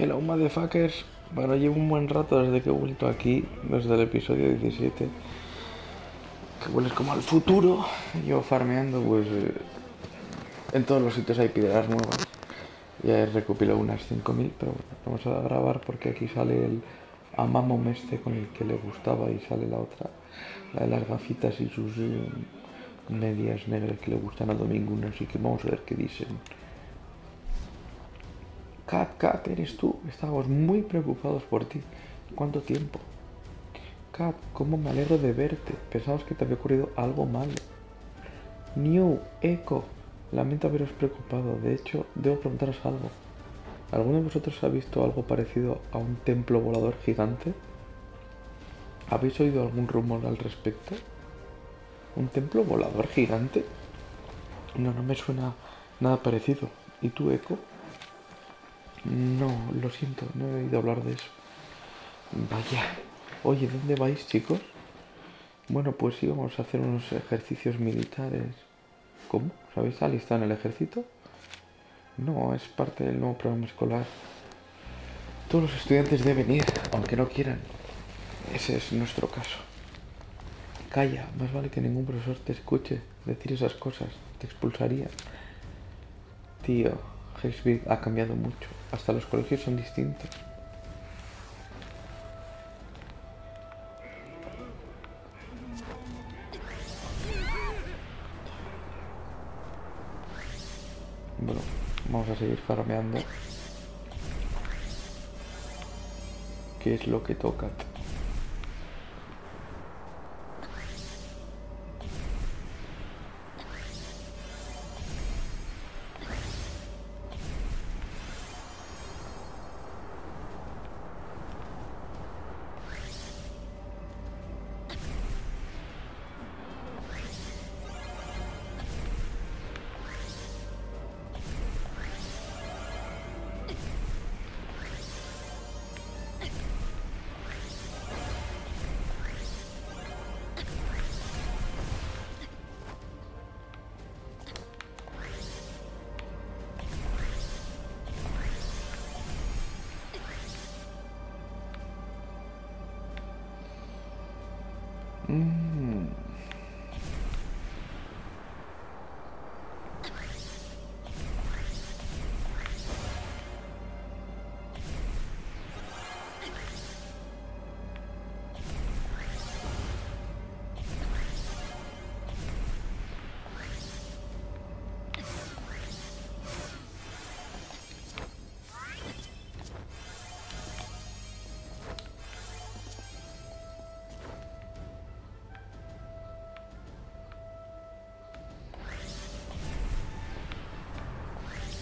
Hello, motherfuckers. Bueno, llevo un buen rato desde que he vuelto aquí, desde el episodio 17. Que vuelves como al futuro. Yo farmeando, pues. eh, en todos los sitios hay piedras nuevas. Ya he recopilado unas 5.000, pero bueno, vamos a grabar porque aquí sale el Amamom este con el que le gustaba y sale la otra, la de las gafitas y sus eh, medias negras que le gustan a Domingo. Así que vamos a ver qué dicen. Kat, Kat, eres tú. Estábamos muy preocupados por ti. ¿Cuánto tiempo? Kat, cómo me alegro de verte. Pensabas que te había ocurrido algo malo. New, Echo. Lamento haberos preocupado. De hecho, debo preguntaros algo. ¿Alguno de vosotros ha visto algo parecido a un templo volador gigante? ¿Habéis oído algún rumor al respecto? ¿Un templo volador gigante? No, no me suena nada parecido. ¿Y tú, Echo? No, lo siento, no he oído hablar de eso. Vaya. Oye, ¿dónde vais, chicos? Bueno, pues íbamos a hacer unos ejercicios militares. ¿Cómo? ¿Os habéis alistado en el ejército? No, es parte del nuevo programa escolar. Todos los estudiantes deben ir, aunque no quieran. Ese es nuestro caso. Calla, más vale que ningún profesor te escuche decir esas cosas. Te expulsaría. Tío, Hexville ha cambiado mucho. Hasta los colegios son distintos. Bueno, vamos a seguir farmeando. ¿Qué es lo que toca?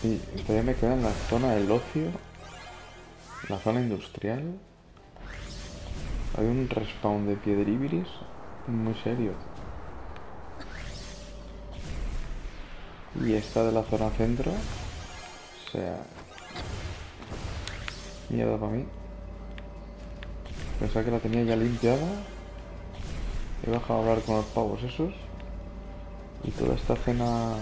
Y todavía me queda en la zona del ocio, la zona industrial. Hay un respawn de piedribiris muy serio. Y esta de la zona centro, o sea, mierda para mí. Pensaba que la tenía ya limpiada. He bajado a hablar con los pavos esos. Y toda esta zona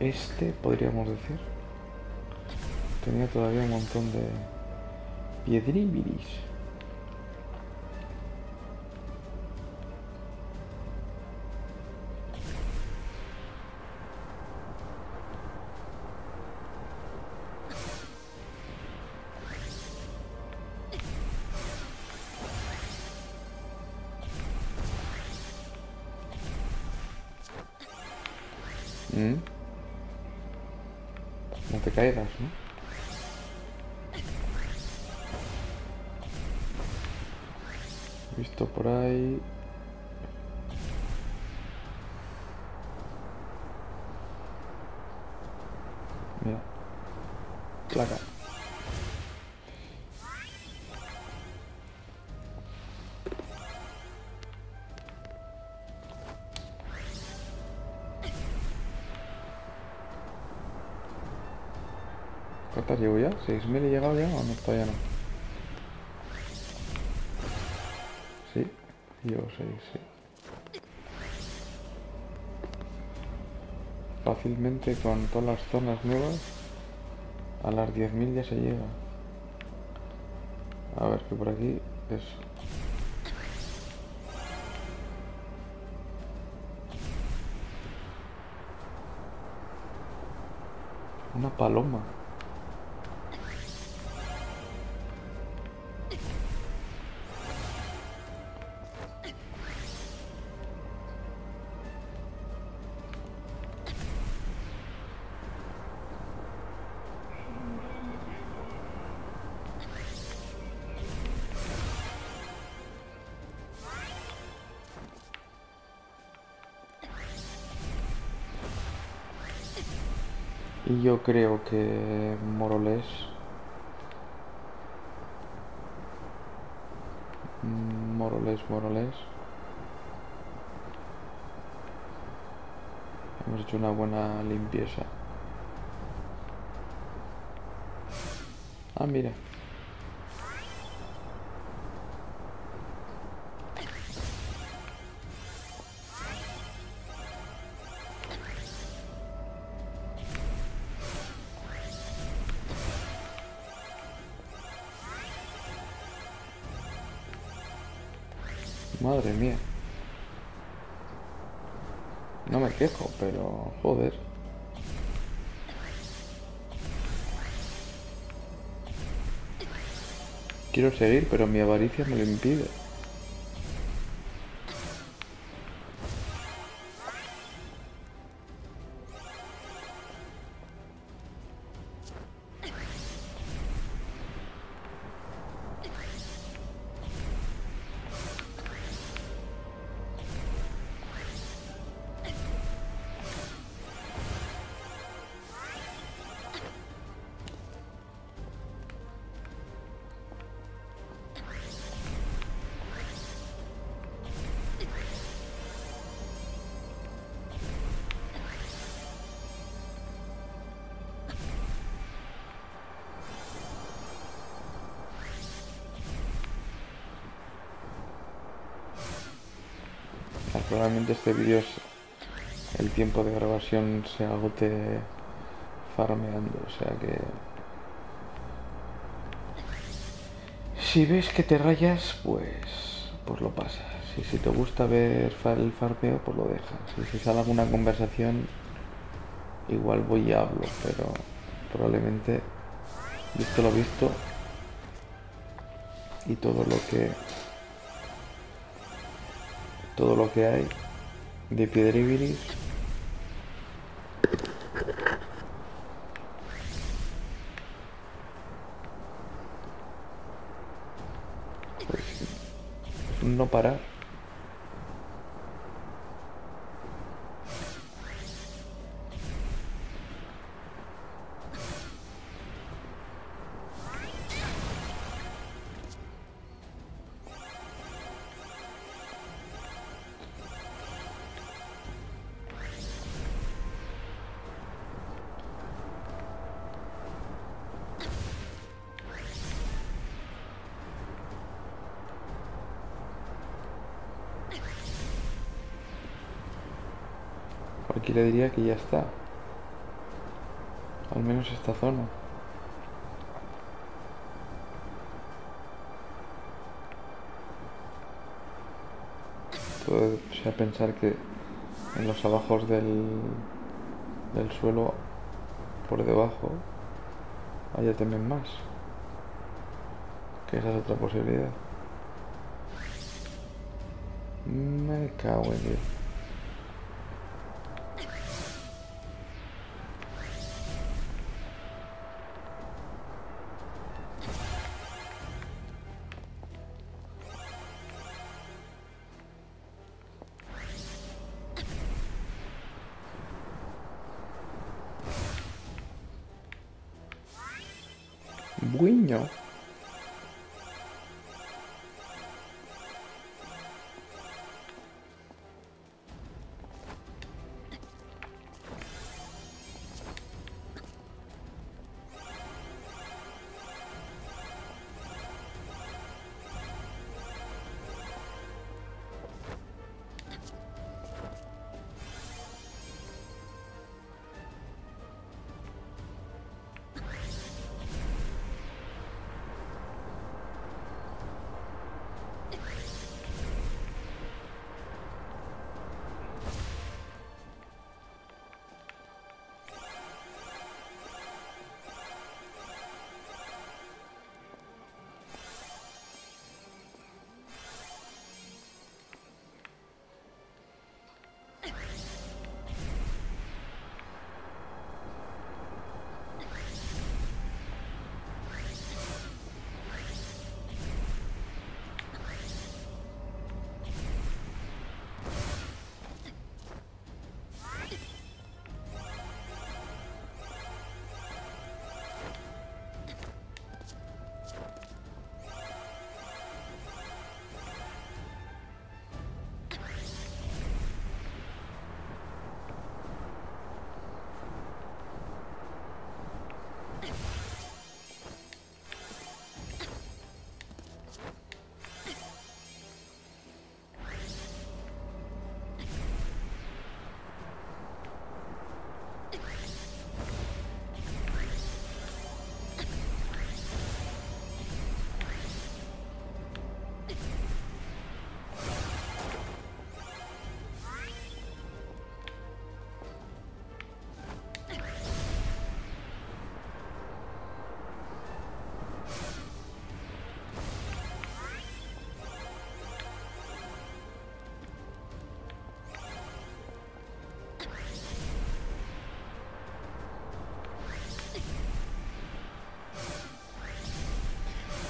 este, podríamos decir. Tenía todavía un montón de piedribiris. Mira. ¿Cuántas llevo ya? ¿6.000 he llegado ya o no? Todavía no. Sí, llevo 6, sí. Fácilmente con todas las zonas nuevas A las 10.000 ya se llega. A ver, que por aquí es... Una paloma. Yo creo que Moroles... Moroles, Moroles... Hemos hecho una buena limpieza. Ah, mira. Pero joder. Quiero seguir, pero mi avaricia me lo impide. Probablemente este vídeo es el tiempo de grabación se agote farmeando, o sea que si ves que te rayas, pues pues lo pasas. Y si te gusta ver el farmeo, pues lo dejas. Y si sale alguna conversación, igual voy y hablo, pero probablemente visto lo visto y todo lo que todo lo que hay de piedribiris pues no parar Aquí le diría que ya está. Al menos esta zona. Puedo sea, pensar que en los abajos del, del suelo, por debajo, haya también más. Que esa es otra posibilidad. Me cago en Dios.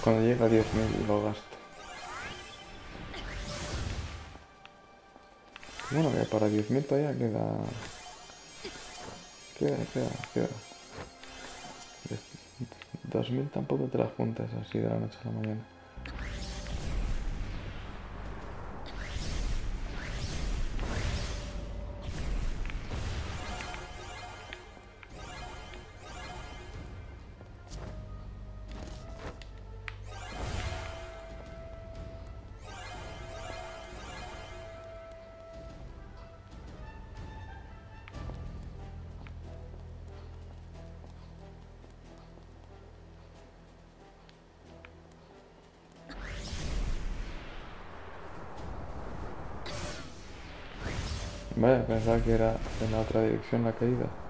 Cuando llegue a 10.000 lo gasto. Bueno, que para 10.000 todavía queda... Queda, queda, queda. 2.000 tampoco te las juntas así de la noche a la mañana. Pensaba que era en la otra dirección la caída.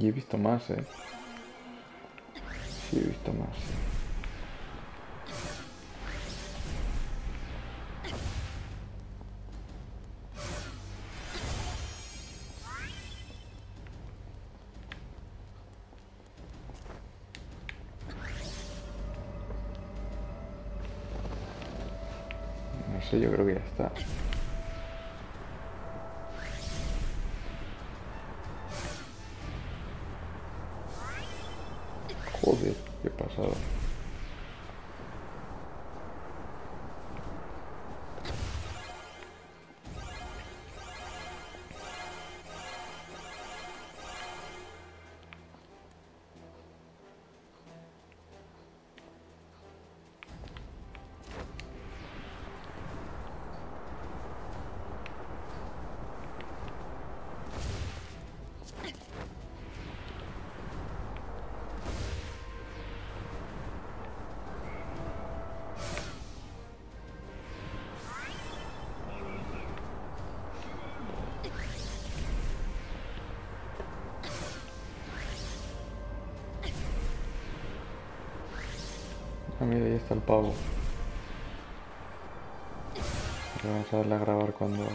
Y he visto más, eh. Sí, he visto más. No sé, yo creo que ya está. Ah, mira, ahí está el pavo. Vamos a darle a grabar cuando...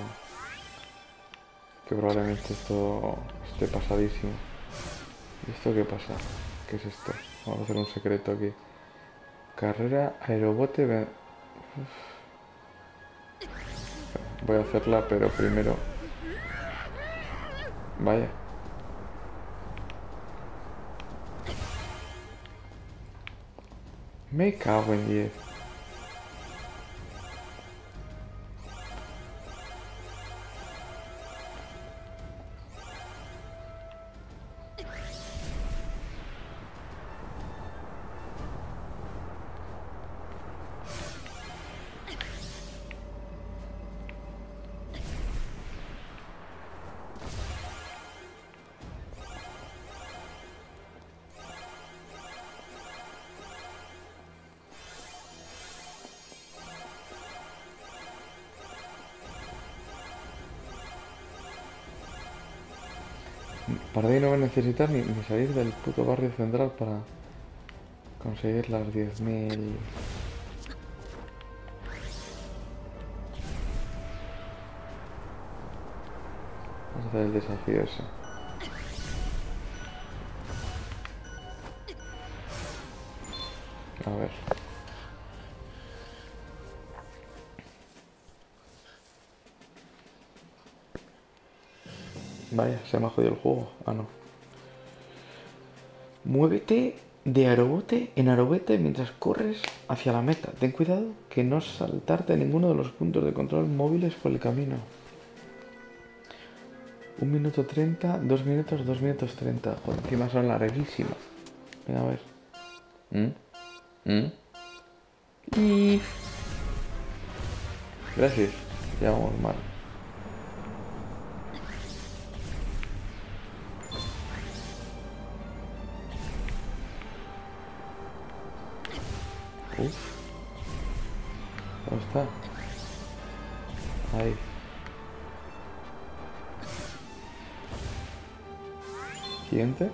Que probablemente esto esté pasadísimo. ¿Y esto qué pasa? ¿Qué es esto? Vamos a hacer un secreto aquí. Carrera aerobote... Voy a hacerla, pero primero... Vaya. Me cago en 10. Para ahí no voy a necesitar ni, ni salir del puto barrio central para conseguir las 10.000. Vamos a hacer el desafío ese. Vaya, se me ha jodido el juego. Ah, no. Muévete de aerobote en aerobote mientras corres hacia la meta. Ten cuidado que no saltarte ninguno de los puntos de control móviles por el camino. Un minuto treinta, dos minutos, dos minutos treinta. Joder, encima son larguísimas. Venga, a ver. ¿Mm? ¿Mm? Y... Gracias. Ya vamos mal. Uf. ¿Dónde está? Ahí. Siguiente.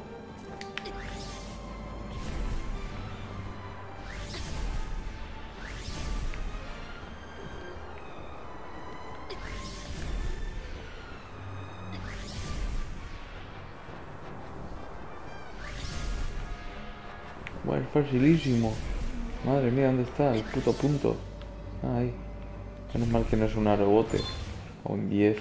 Bueno, facilísimo. Madre mía, ¿dónde está? El puto punto. Ahí. Menos mal que no es un aerobote. O un 10.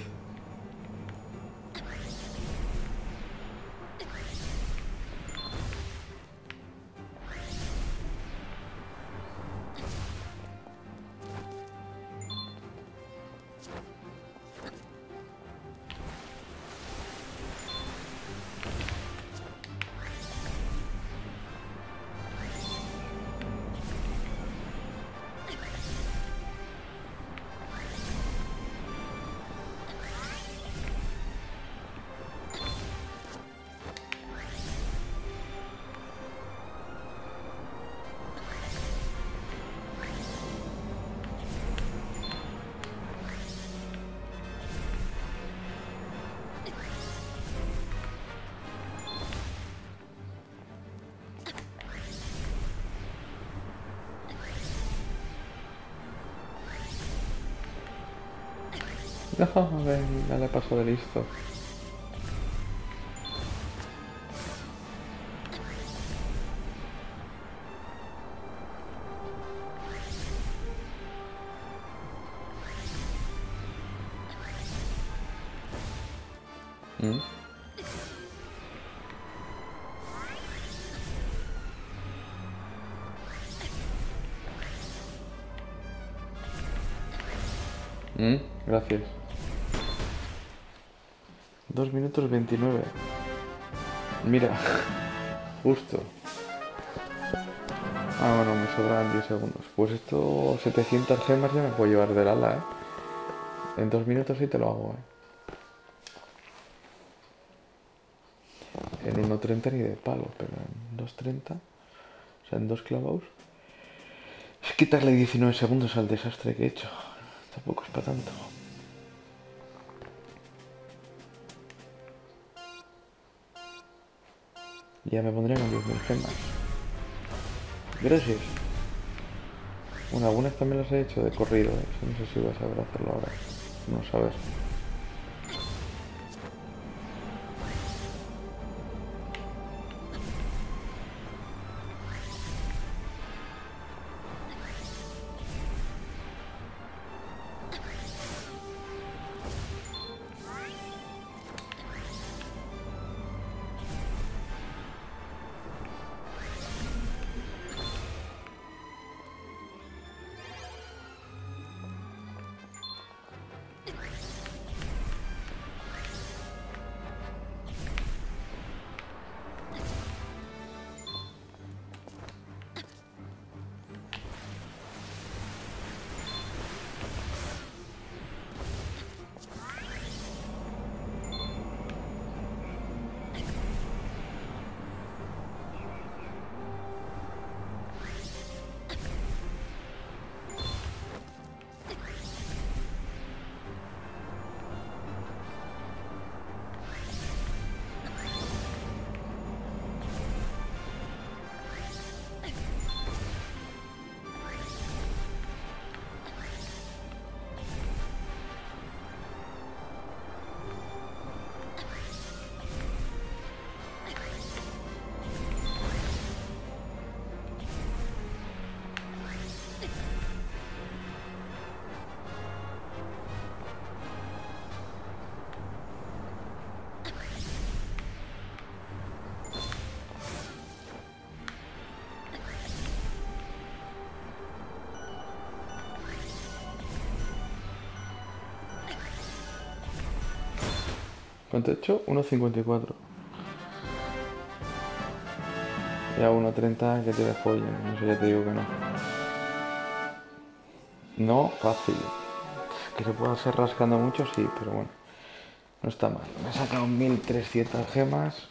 No, a ver, ya le paso de listo. Mira, justo. Ah, bueno, me sobran 10 segundos. Pues esto, 700 gemas ya me puedo llevar del ala, ¿eh? En 2 minutos sí te lo hago, ¿eh? En 1.30 ni de palo, pero en 2.30, o sea, en dos clavados. Es quitarle 19 segundos al desastre que he hecho. Tampoco es para tanto. Ya me pondré con 10.000 gemas. Gracias. Bueno, algunas también las he hecho de corrido, ¿eh? no sé si vas a saber hacerlo ahora. No sabes. ¿Cuánto he hecho? 1.54. Y a 1.30 que te defollen, eso ya te digo que no. No fácil. Que se pueda hacer rascando mucho, sí, pero bueno. No está mal. Me he sacado 1300 gemas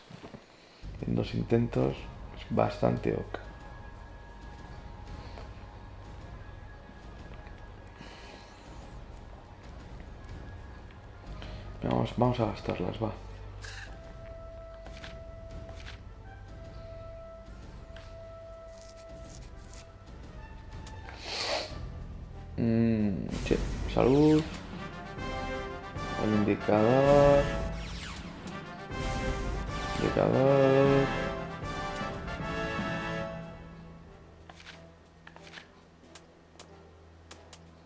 en dos intentos. Es bastante ok. Vamos, vamos a gastarlas, va. Mm, sí, salud. El indicador. Indicador.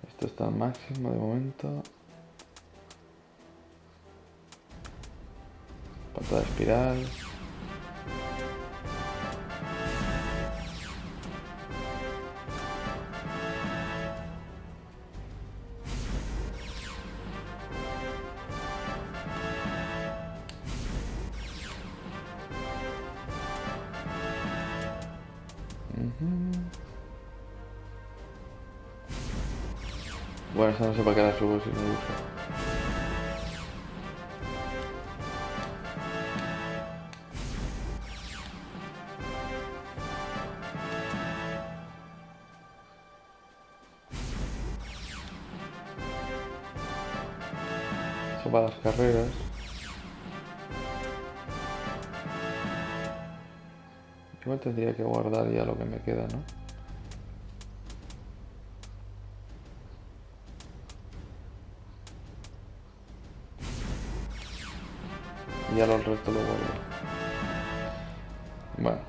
Esto está al máximo de momento. Patada espiral. Para las carreras. Igual tendría que guardar ya lo que me queda, ¿no? Y ya lo resto lo guardo. Bueno.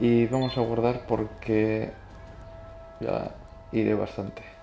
Y vamos a guardar porque ya iré bastante.